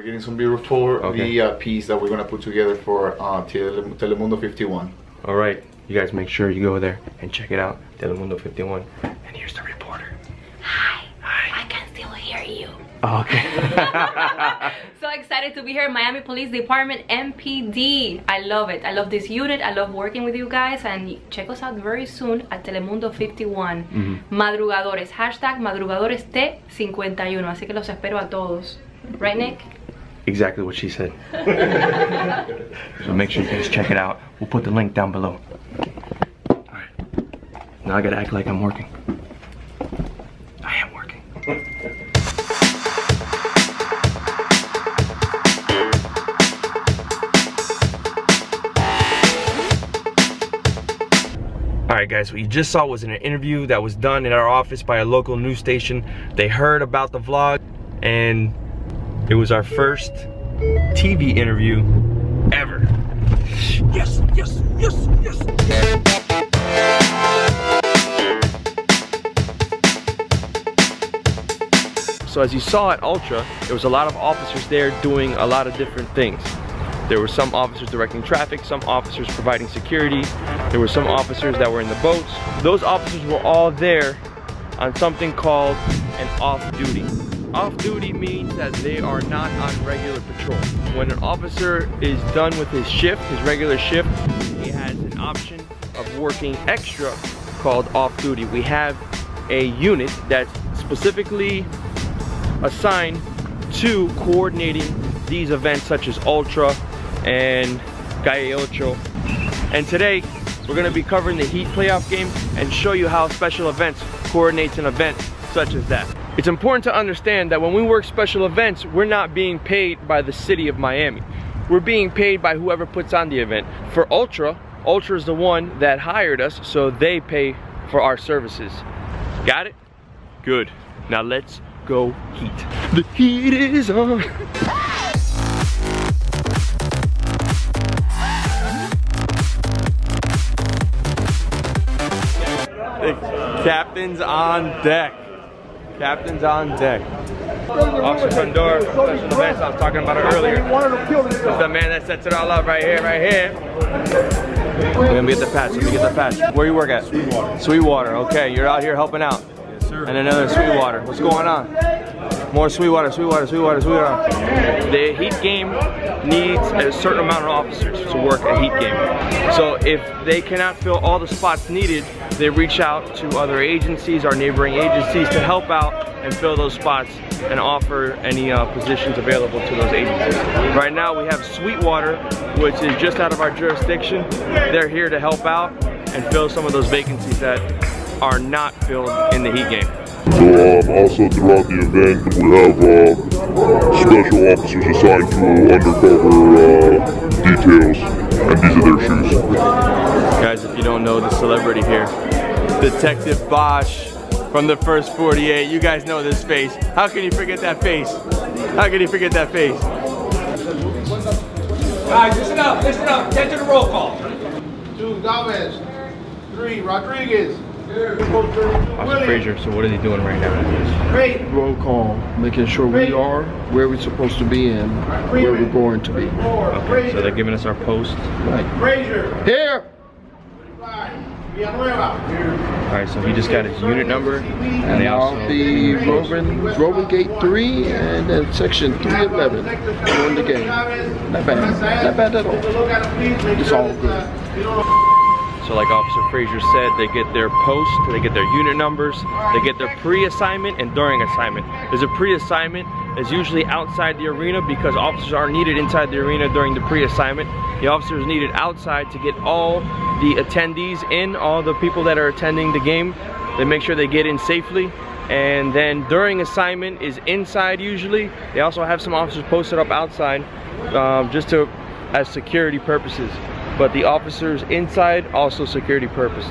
We're getting some beautiful Okay. the uh, piece that we're gonna put together for uh, Tele Telemundo 51. All right, you guys make sure you go there and check it out, Telemundo 51. And here's the reporter. Hi. Hi. I can still hear you. Oh, okay. So excited to be here, Miami Police Department, MPD. I love it. I love this unit. I love working with you guys. And check us out very soon at Telemundo 51. Madrugadores. Hashtag Madrugadores T51. Así que los espero a todos. Right, Nick? Exactly what she said. so make sure you guys check it out. We'll put the link down below. All right. Now I gotta act like I'm working. I am working. All right, guys, what you just saw was an interview that was done in our office by a local news station. They heard about the vlog, and it was our first TV interview ever. Yes, yes, yes, yes. So as you saw at Ultra, there was a lot of officers there doing a lot of different things. There were some officers directing traffic, some officers providing security, there were some officers that were in the boats. Those officers were all there on something called an off-duty. Off-duty means that they are not on regular patrol. When an officer is done with his shift, his regular shift, he has an option of working extra called off-duty. We have a unit that's specifically assigned to coordinating these events such as Ultra and Calle Ocho. And today, we're gonna be covering the Heat playoff game and show you how special events coordinates an event such as that. It's important to understand that when we work special events, we're not being paid by the city of Miami. We're being paid by whoever puts on the event. For Ultra, Ultra is the one that hired us, so they pay for our services. Got it? Good. Now let's go heat. The heat is on. The captain's on deck. Captain's on deck. Officer Condor, special events, I was talking about it earlier. This is the man that sets it all up right here, right here. Let me get the patch, let me get the patch. Where you work at? Sweetwater. Sweetwater, okay, you're out here helping out. And another Sweetwater. What's going on? More Sweetwater, Sweetwater, Sweetwater, Sweetwater. The Heat game needs a certain amount of officers to work a Heat game. So if they cannot fill all the spots needed, they reach out to other agencies, our neighboring agencies, to help out and fill those spots and offer any uh, positions available to those agencies. Right now we have Sweetwater, which is just out of our jurisdiction. They're here to help out and fill some of those vacancies that are not filled in the Heat game. So um, also throughout the event, we have uh, special officers assigned to undercover uh, details, and these are their shoes. Guys, if you don't know the celebrity here, Detective Bosch from the first 48. You guys know this face. How can you forget that face? How can you forget that face? Guys, listen up, listen up. Get to the roll call. Two, Gomez. Three, Rodriguez. Officer Frazier, so what are they doing right now? Great. roll call, making sure we are where we're supposed to be and where we're going to be. Okay, so they're giving us our post. Right. Frazier. Here! All right, so he just got his unit number, and they I'll also be Roman, Roman Gate 3 and then section 311 during the game. Not bad. Not bad at all. It's all good. So like Officer Frazier said, they get their post, they get their unit numbers, they get their pre-assignment and during assignment. There's a pre-assignment is usually outside the arena because officers are needed inside the arena during the pre-assignment. The officers needed outside to get all the attendees in, all the people that are attending the game. They make sure they get in safely. And then during assignment is inside usually. They also have some officers posted up outside um, just to as security purposes but the officers inside also security purposes.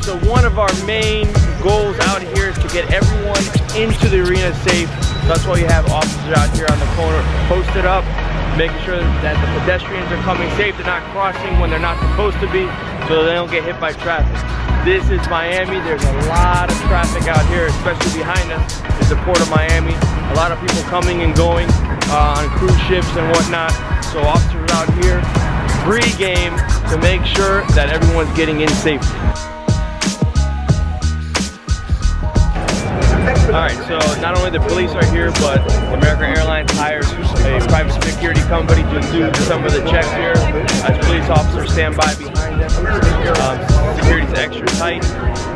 So one of our main goals out here is to get everyone into the arena safe That's why you have officers out here on the corner posted up, making sure that the pedestrians are coming safe. They're not crossing when they're not supposed to be, so they don't get hit by traffic. This is Miami. There's a lot of traffic out here, especially behind us is the port of Miami. A lot of people coming and going uh, on cruise ships and whatnot. So officers out here pre-game to make sure that everyone's getting in safely. All right, so not only the police are here, but American Airlines hires a private security company to do some of the checks here as police officers stand by behind them. Um, security's extra tight.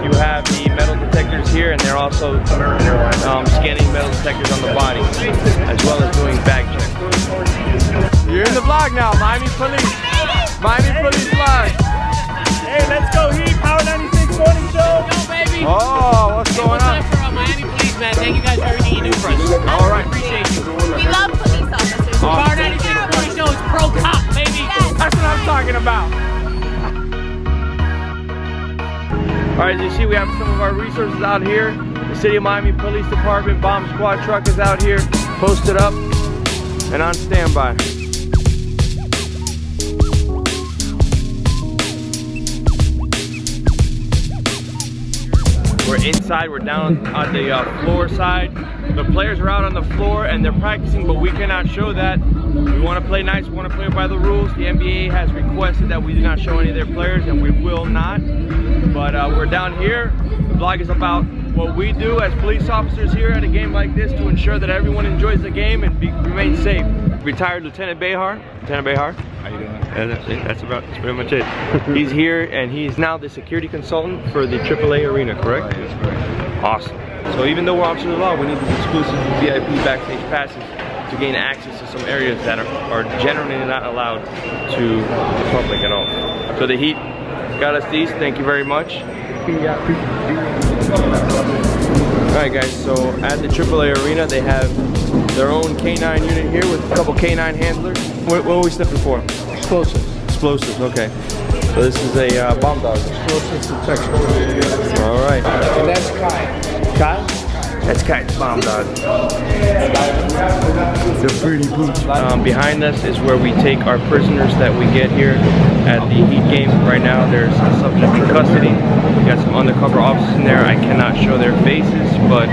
You have the metal detectors here, and they're also um, scanning metal detectors on the body, as well as doing bag checks. You're in the vlog now, Miami Police. Miami Police vlog. Hey, let's go Heat, Power 96 Morning Show. Yo, baby. Oh, what's going on? Police, man. Thank you guys for everything you do for us. All right. Appreciate you. We love police officers. Power 96 Morning Show is pro cop, baby. That's what I'm talking about. All right, as you see, we have some of our resources out here. The City of Miami Police Department Bomb Squad truck is out here, posted up and on standby. Inside, we're down on the uh, floor side. The players are out on the floor and they're practicing, but we cannot show that. We want to play nice, we want to play by the rules. The NBA has requested that we do not show any of their players and we will not. But uh, we're down here. The vlog is about what we do as police officers here at a game like this to ensure that everyone enjoys the game and be, remain safe. Retired Lieutenant Behar. Lieutenant Behar. How you doing? And uh, that's, it. that's about, that's pretty much it. he's here and he's now the security consultant for the AAA arena, correct? That's correct. Awesome. So even though we're officers of law, we need these exclusive VIP backstage passes to gain access to some areas that are, are generally not allowed to the public at all. So the Heat got us these, thank you very much. Alright guys, so at the AAA arena they have their own K9 unit here with a couple K9 handlers. What, what are we sniffing for? Explosives. Explosives, okay. So this is a uh, bomb dog. Explosives detection. Alright. And that's Kai. Kyle? That's Kite's bomb dog. The pretty boots. Um, behind us is where we take our prisoners that we get here at the Heat game. Right now there's a subject in custody. We got some undercover officers in there. I cannot show their faces, but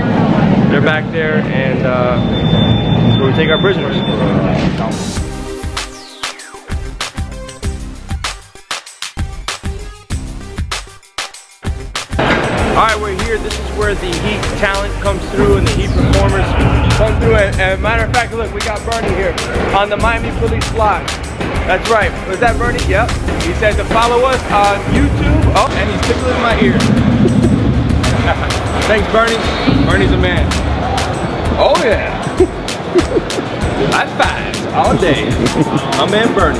they're back there and uh, where we take our prisoners. Alright, we're here. This is where the Heat talent comes through and the Heat performers come through. And, and matter of fact, look, we got Burnie here on the Miami Police Vlog. That's right. Was that Burnie? Yep. He said to follow us on YouTube. Oh, and he's tickling my ear. Thanks, Burnie. Burnie's a man. Oh, yeah. High fives all day. My man Burnie.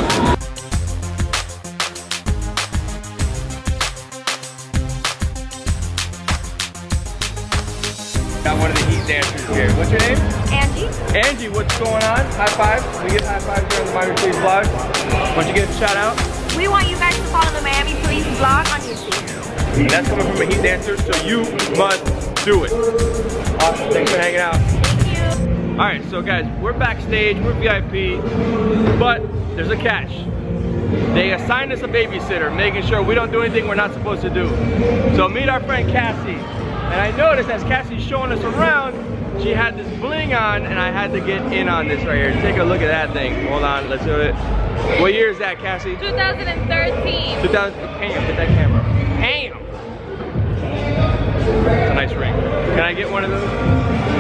Dancers here. What's your name? Angie. Angie, what's going on? High five. We get high five here on the Miami Police vlog. Why don't you give a shout out? We want you guys to follow the Miami Police vlog on YouTube. And that's coming from a Heat dancer, so you must do it. Awesome. Thanks for hanging out. Thank you. All right, so guys, we're backstage, we're VIP, but there's a catch. They assigned us a babysitter, making sure we don't do anything we're not supposed to do. So meet our friend Cassie. And I noticed as Cassie's showing us around, she had this bling on, and I had to get in on this right here. Take a look at that thing. Hold on, let's do it. What year is that, Cassie? 2013. 2000, damn, get that camera. Damn! It's a nice ring. Can I get one of those?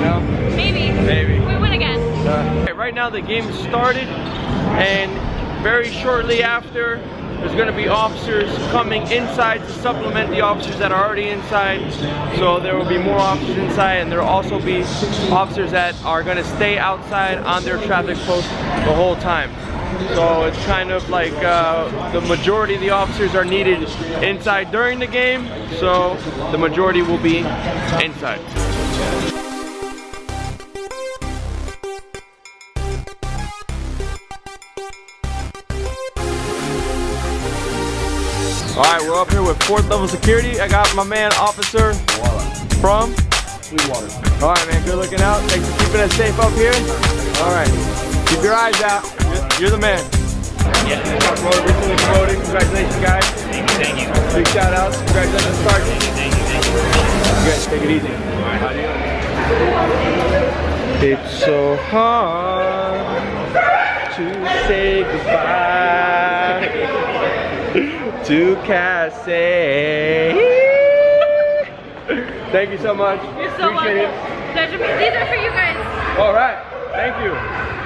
No? Maybe. Maybe. We win again. Uh, right now the game started and very shortly after there's going to be officers coming inside to supplement the officers that are already inside. So there will be more officers inside and there will also be officers that are going to stay outside on their traffic post the whole time. So it's kind of like uh, the majority of the officers are needed inside during the game. So the majority will be inside. All right, we're up here with fourth level security. I got my man, officer from Sweetwater. All right, man. Good looking out. Thanks for keeping us safe up here. All right. Keep your eyes out. You're, you're the man. Yeah. Bro, recently promoted. Congratulations, guys. Thank you, thank you. Big shout outs. Congratulations, Sergeant. Thank you, thank you. You guys take it easy. It's so hard to say goodbye to Cassie. Thank you so much. You're so Appreciate welcome. Pleasure. These are for you guys. All right. Thank you.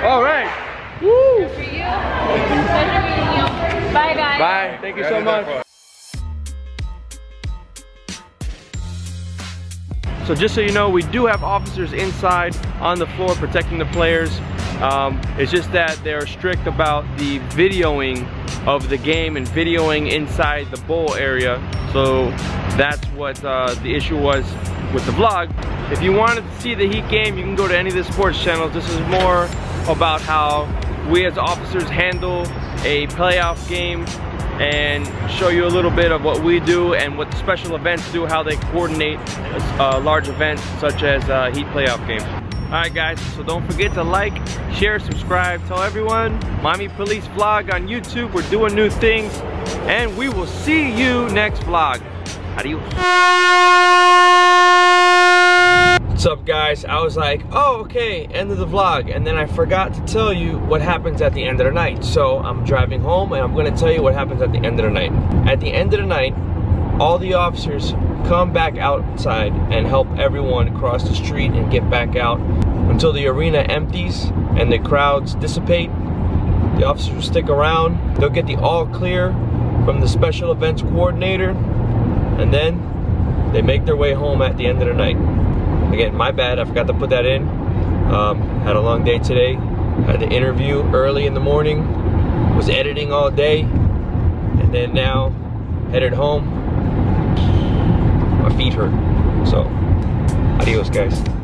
All right. Woo. For you. Pleasure meeting you. Bye, guys. Bye. Thank you so much. So just so you know, we do have officers inside on the floor protecting the players. Um, it's just that they're strict about the videoing of the game and videoing inside the bowl area. So that's what uh, the issue was with the vlog. If you wanted to see the Heat game, you can go to any of the sports channels. This is more about how we as officers handle a playoff game and show you a little bit of what we do and what the special events do, how they coordinate uh, large events such as uh, Heat playoff games. All right guys, so don't forget to like, share, subscribe, tell everyone. Miami Police Vlog on YouTube, we're doing new things and we will see you next vlog. Adios. What's up guys? I was like, oh okay, end of the vlog. And then I forgot to tell you what happens at the end of the night. So I'm driving home and I'm gonna tell you what happens at the end of the night. At the end of the night, all the officers come back outside and help everyone cross the street and get back out until the arena empties and the crowds dissipate. The officers will stick around. They'll get the all clear from the special events coordinator and then they make their way home at the end of the night. Again, my bad, I forgot to put that in. Um, had a long day today. Had the interview early in the morning. Was editing all day. And then now, headed home. My feet hurt. So, adios guys.